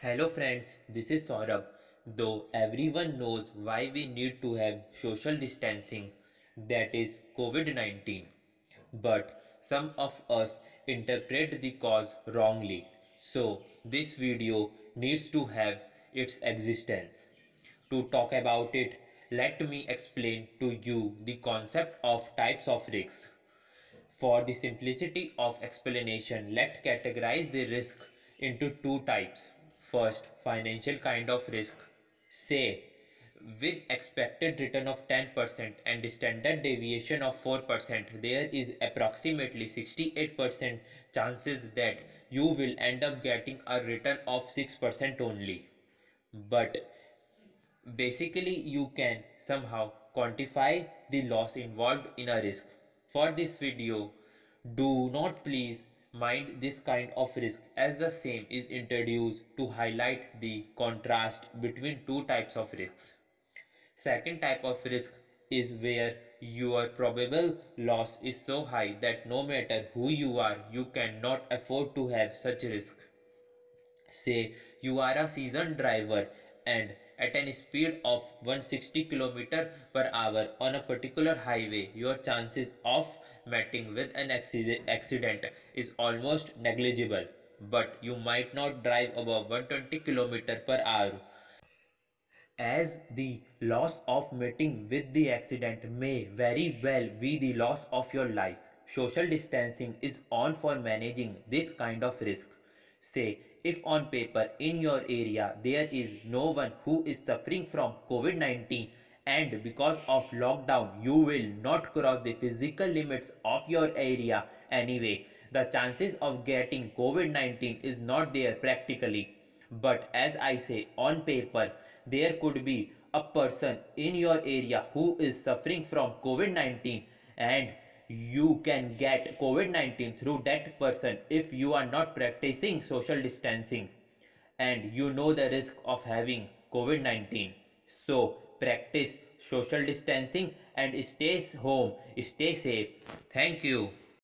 Hello friends, this is Saurabh. Though everyone knows why we need to have social distancing, that is COVID 19. But some of us interpret the cause wrongly. So this video needs to have its existence. To talk about it, let me explain to you the concept of types of risks. For the simplicity of explanation, let's categorize the risk into two types First, financial kind of risk. Say, with expected return of 10% and standard deviation of 4%, there is approximately 68% chances that you will end up getting a return of 6% only. But basically you can somehow quantify the loss involved in a risk. For this video, do not please mind this kind of risk as the same is introduced to highlight the contrast between two types of risks. Second type of risk is where your probable loss is so high that no matter who you are, you cannot afford to have such risk. Say you are a seasoned driver and at a speed of 160 km per hour on a particular highway, your chances of meeting with an accident is almost negligible. But you might not drive above 120 km per hour as the loss of meeting with the accident may very well be the loss of your life. Social distancing is on for managing this kind of risk. Say, if on paper in your area there is no one who is suffering from COVID-19 and because of lockdown you will not cross the physical limits of your area anyway, the chances of getting COVID-19 is not there practically. But as I say, on paper, there could be a person in your area who is suffering from COVID-19 and you can get COVID-19 through that person if you are not practicing social distancing and you know the risk of having COVID-19. So practice social distancing and stay home, stay safe. Thank you.